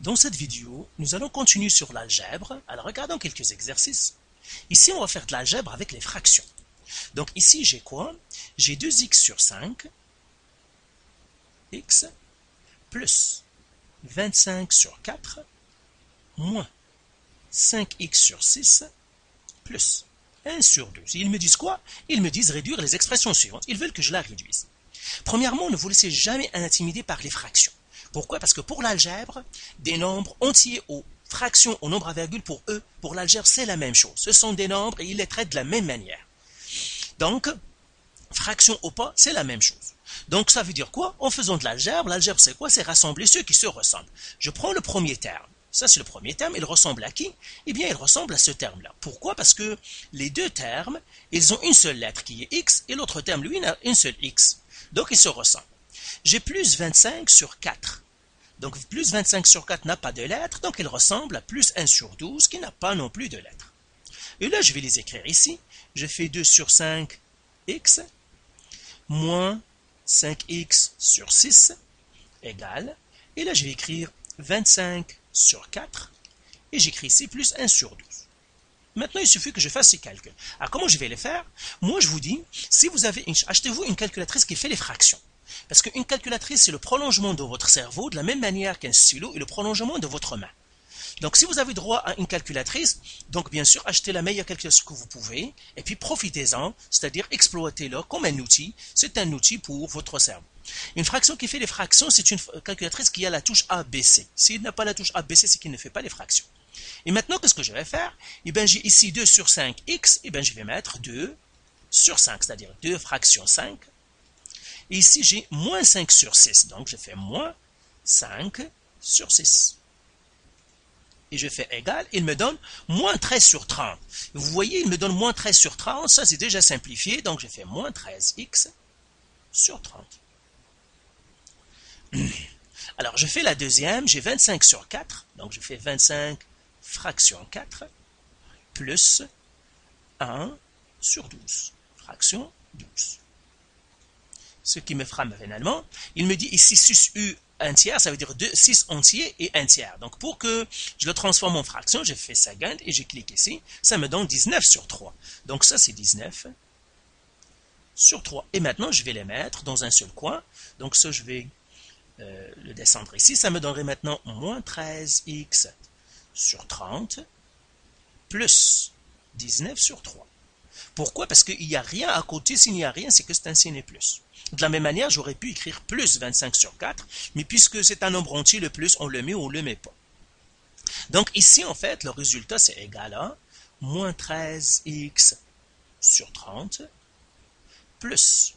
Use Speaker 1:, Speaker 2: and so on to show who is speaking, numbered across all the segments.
Speaker 1: Dans cette vidéo, nous allons continuer sur l'algèbre. Alors regardons quelques exercices. Ici, on va faire de l'algèbre avec les fractions. Donc ici, j'ai quoi? J'ai 2x sur 5, x, plus 25 sur 4, moins 5x sur 6, plus 1 sur 12. Ils me disent quoi? Ils me disent réduire les expressions suivantes. Ils veulent que je la réduise. Premièrement, ne vous laissez jamais intimider par les fractions. Pourquoi? Parce que pour l'algèbre, des nombres entiers aux fractions au nombre à virgule, pour eux, pour l'algèbre, c'est la même chose. Ce sont des nombres et ils les traitent de la même manière. Donc, fraction ou pas, c'est la même chose. Donc, ça veut dire quoi? En faisant de l'algèbre, l'algèbre, c'est quoi? C'est rassembler ceux qui se ressemblent. Je prends le premier terme. Ça, c'est le premier terme. Il ressemble à qui? Eh bien, il ressemble à ce terme-là. Pourquoi? Parce que les deux termes, ils ont une seule lettre qui est x, et l'autre terme, lui, n'a une seule x. Donc, ils se ressemblent. J'ai plus 25 sur 4. Donc, plus 25 sur 4 n'a pas de lettres, donc il ressemble à plus 1 sur 12 qui n'a pas non plus de lettres. Et là, je vais les écrire ici. Je fais 2 sur 5 x moins 5x sur 6 égale. Et là, je vais écrire 25 sur 4 et j'écris ici plus 1 sur 12. Maintenant, il suffit que je fasse ces calculs. Alors, comment je vais les faire? Moi, je vous dis, si vous avez, achetez-vous une calculatrice qui fait les fractions. Parce qu'une calculatrice, c'est le prolongement de votre cerveau, de la même manière qu'un stylo est le prolongement de votre main. Donc, si vous avez droit à une calculatrice, donc bien sûr, achetez la meilleure calculatrice que vous pouvez, et puis profitez-en, c'est-à-dire exploitez-la comme un outil. C'est un outil pour votre cerveau. Une fraction qui fait les fractions, c'est une calculatrice qui a la touche ABC. S'il n'a pas la touche ABC, c'est qu'il ne fait pas les fractions. Et maintenant, qu'est-ce que je vais faire? Eh bien, j'ai ici 2 sur 5x, et bien, je vais mettre 2 sur 5, c'est-à-dire 2 fractions 5 et ici, j'ai moins 5 sur 6. Donc, je fais moins 5 sur 6. Et je fais égal, il me donne moins 13 sur 30. Vous voyez, il me donne moins 13 sur 30. Ça, c'est déjà simplifié. Donc, je fais moins 13x sur 30. Alors, je fais la deuxième. J'ai 25 sur 4. Donc, je fais 25 fraction 4 plus 1 sur 12. Fraction 12 ce qui me frappe finalement. Il me dit ici 6u un tiers, ça veut dire 2, 6 entiers et un tiers. Donc pour que je le transforme en fraction, je fais second et je clique ici. Ça me donne 19 sur 3. Donc ça c'est 19 sur 3. Et maintenant je vais les mettre dans un seul coin. Donc ça je vais euh, le descendre ici. Ça me donnerait maintenant moins 13x sur 30 plus 19 sur 3. Pourquoi? Parce qu'il n'y a rien à côté. S'il n'y a rien, c'est que c'est un signe plus. De la même manière, j'aurais pu écrire plus 25 sur 4, mais puisque c'est un nombre entier, le plus, on le met ou on ne le met pas. Donc ici, en fait, le résultat, c'est égal à moins 13x sur 30 plus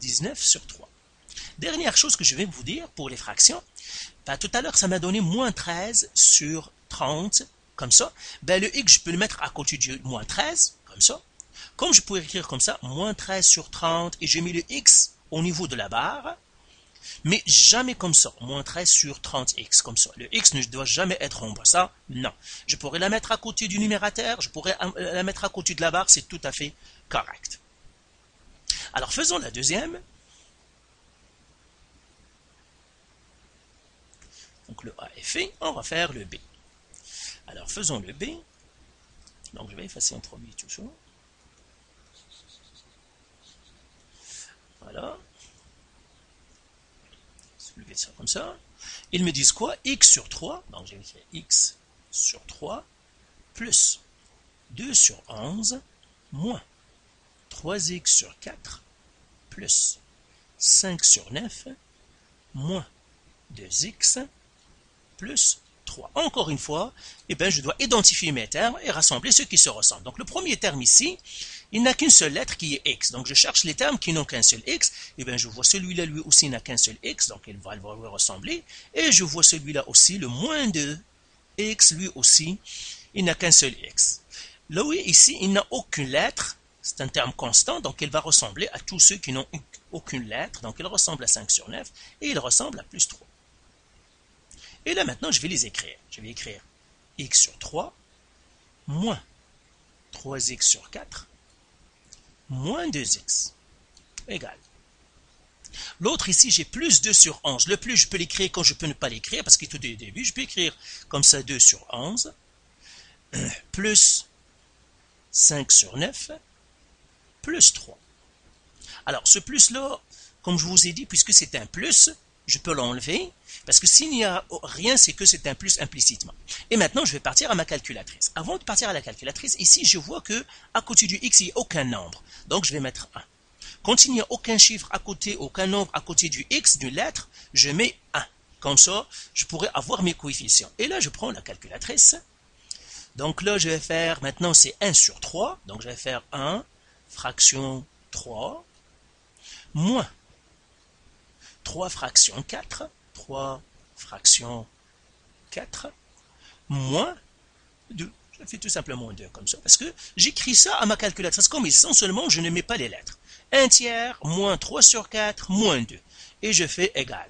Speaker 1: 19 sur 3. Dernière chose que je vais vous dire pour les fractions, ben, tout à l'heure, ça m'a donné moins 13 sur 30, comme ça. Ben, le x, je peux le mettre à côté du moins 13, comme ça. Comme je pourrais écrire comme ça, moins 13 sur 30, et j'ai mis le x au niveau de la barre, mais jamais comme ça, moins 13 sur 30x, comme ça. Le x ne doit jamais être en bas, ça, non. Je pourrais la mettre à côté du numérateur, je pourrais la mettre à côté de la barre, c'est tout à fait correct. Alors faisons la deuxième. Donc le A est fait, on va faire le B. Alors faisons le B. Donc je vais effacer en premier tout ça. Voilà. Soulever ça comme ça. Ils me disent quoi? X sur 3, donc j'ai écrit x sur 3, plus 2 sur 11, moins 3x sur 4, plus 5 sur 9, moins 2x, plus 3. Encore une fois, eh bien, je dois identifier mes termes et rassembler ceux qui se ressemblent. Donc le premier terme ici, il n'a qu'une seule lettre qui est x. Donc je cherche les termes qui n'ont qu'un seul x. Et eh bien je vois celui-là lui aussi n'a qu'un seul x, donc il va lui ressembler. Et je vois celui-là aussi, le moins de x, lui aussi, il n'a qu'un seul x. Là oui, ici, il n'a aucune lettre. C'est un terme constant, donc il va ressembler à tous ceux qui n'ont aucune lettre. Donc il ressemble à 5 sur 9 et il ressemble à plus 3. Et là maintenant, je vais les écrire. Je vais écrire x sur 3 moins 3x sur 4 moins 2x égale. L'autre ici, j'ai plus 2 sur 11. Le plus, je peux l'écrire quand je peux ne pas l'écrire, parce qu'il est au début. Je peux écrire comme ça 2 sur 11, plus 5 sur 9, plus 3. Alors, ce plus-là, comme je vous ai dit, puisque c'est un plus, je peux l'enlever, parce que s'il n'y a rien, c'est que c'est un plus implicitement. Et maintenant, je vais partir à ma calculatrice. Avant de partir à la calculatrice, ici, je vois que à côté du x, il n'y a aucun nombre. Donc, je vais mettre 1. Quand il n'y a aucun chiffre à côté, aucun nombre à côté du x, d'une lettre, je mets 1. Comme ça, je pourrais avoir mes coefficients. Et là, je prends la calculatrice. Donc là, je vais faire, maintenant, c'est 1 sur 3. Donc, je vais faire 1, fraction 3, moins 3 fractions 4, 3 fractions 4, moins 2. Je fais tout simplement 2 comme ça, parce que j'écris ça à ma calculatrice comme ils sont, seulement je ne mets pas les lettres. 1 tiers, moins 3 sur 4, moins 2. Et je fais égal.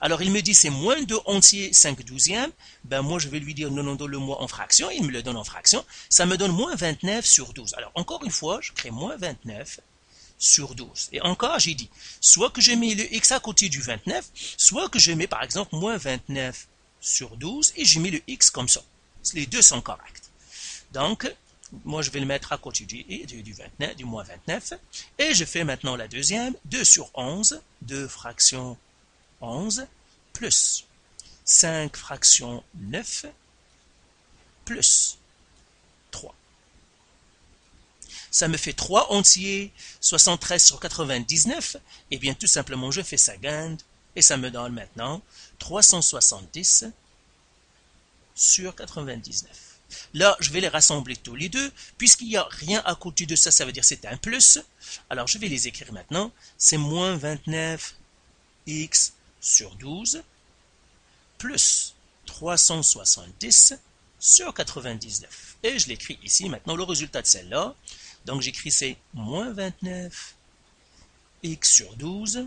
Speaker 1: Alors il me dit c'est moins 2 entiers 5 douzièmes. Ben moi je vais lui dire non, non, donne le moi en fraction. Il me le donne en fraction. Ça me donne moins 29 sur 12. Alors encore une fois, je crée moins 29 sur 12. Et encore, j'ai dit, soit que je mets le x à côté du 29, soit que je mets par exemple moins 29 sur 12 et je mets le x comme ça. Les deux sont corrects. Donc, moi je vais le mettre à côté du, du, 29, du moins 29. Et je fais maintenant la deuxième, 2 sur 11, 2 fractions 11, plus 5 fractions 9, plus 3 ça me fait 3 entiers, 73 sur 99, et eh bien tout simplement je fais ça gagne, et ça me donne maintenant 370 sur 99. Là, je vais les rassembler tous les deux, puisqu'il n'y a rien à côté de ça, ça veut dire c'est un plus. Alors je vais les écrire maintenant, c'est moins 29 x sur 12, plus 370 sur 99. Et je l'écris ici maintenant, le résultat de celle-là, donc j'écris c'est moins 29 x sur 12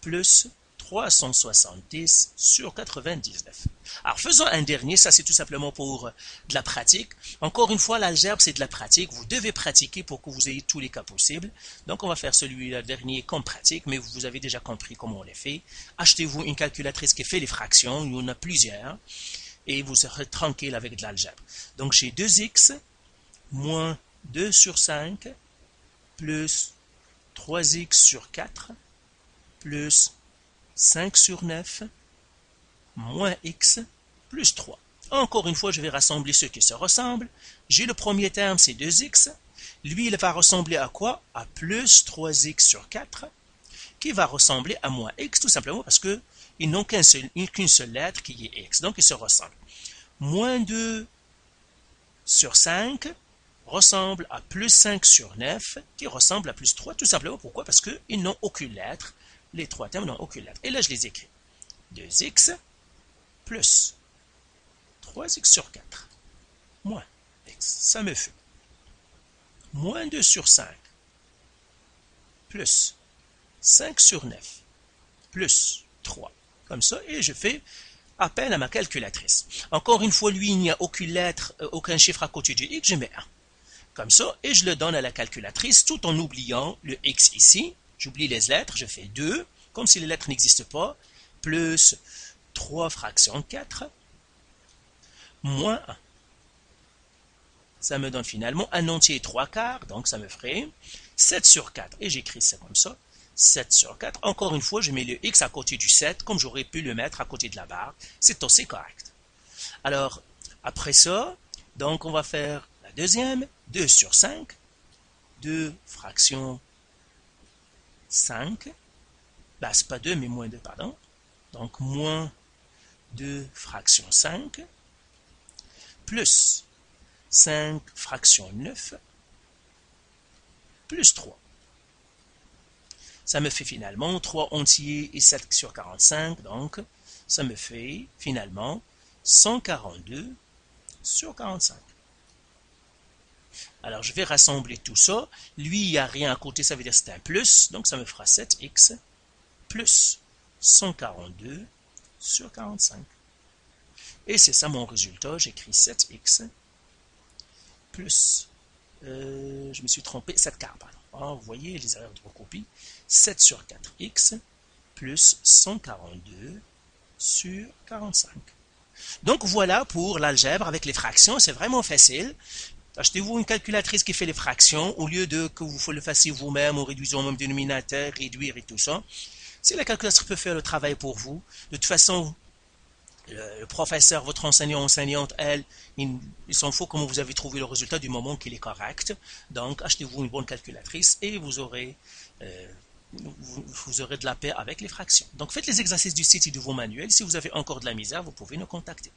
Speaker 1: plus 370 sur 99. Alors faisons un dernier, ça c'est tout simplement pour de la pratique. Encore une fois, l'algèbre c'est de la pratique, vous devez pratiquer pour que vous ayez tous les cas possibles. Donc on va faire celui-là dernier comme pratique, mais vous avez déjà compris comment on les fait. Achetez-vous une calculatrice qui fait les fractions, il y en a plusieurs, et vous serez tranquille avec de l'algèbre. Donc j'ai 2x moins 2 sur 5 plus 3x sur 4 plus 5 sur 9 moins x plus 3. Encore une fois, je vais rassembler ceux qui se ressemblent. J'ai le premier terme, c'est 2x. Lui, il va ressembler à quoi? À plus 3x sur 4, qui va ressembler à moins x, tout simplement parce qu'ils n'ont qu'une seule lettre qui est x, donc ils se ressemblent. Moins 2 sur 5, ressemble à plus 5 sur 9, qui ressemble à plus 3, tout simplement. Pourquoi? Parce qu'ils n'ont aucune lettre. Les trois termes n'ont aucune lettre. Et là, je les écris. 2x plus 3x sur 4 moins x. Ça me fait moins 2 sur 5 plus 5 sur 9 plus 3. Comme ça, et je fais appel à ma calculatrice. Encore une fois, lui, il n'y a aucune lettre, euh, aucun chiffre à côté du x, je mets 1 comme ça, et je le donne à la calculatrice tout en oubliant le x ici. J'oublie les lettres, je fais 2, comme si les lettres n'existent pas, plus 3 fractions 4, moins 1. Ça me donne finalement un entier 3 quarts, donc ça me ferait 7 sur 4. Et j'écris ça comme ça, 7 sur 4. Encore une fois, je mets le x à côté du 7, comme j'aurais pu le mettre à côté de la barre. C'est aussi correct. Alors, après ça, donc on va faire deuxième, 2 sur 5, 2 fractions 5, bah c'est pas 2 mais moins 2, pardon, donc moins 2 fractions 5, plus 5 fractions 9, plus 3. Ça me fait finalement 3 entiers et 7 sur 45, donc ça me fait finalement 142 sur 45. Alors, je vais rassembler tout ça. Lui, il n'y a rien à côté, ça veut dire que c'est un plus. Donc, ça me fera 7x plus 142 sur 45. Et c'est ça mon résultat. J'écris 7x plus euh, je me suis trompé, 7 quarts, pardon. Ah, vous voyez les erreurs de recopie. 7 sur 4x plus 142 sur 45. Donc voilà pour l'algèbre avec les fractions, c'est vraiment facile. Achetez-vous une calculatrice qui fait les fractions au lieu de que vous le fassiez vous-même en réduisant au même dénominateur, réduire et tout ça. Si la calculatrice peut faire le travail pour vous, de toute façon, le, professeur, votre enseignant, enseignante, elle, il, s'en fout comment vous avez trouvé le résultat du moment qu'il est correct. Donc, achetez-vous une bonne calculatrice et vous aurez, euh, vous, aurez de la paix avec les fractions. Donc, faites les exercices du site et de vos manuels. Si vous avez encore de la misère, vous pouvez nous contacter.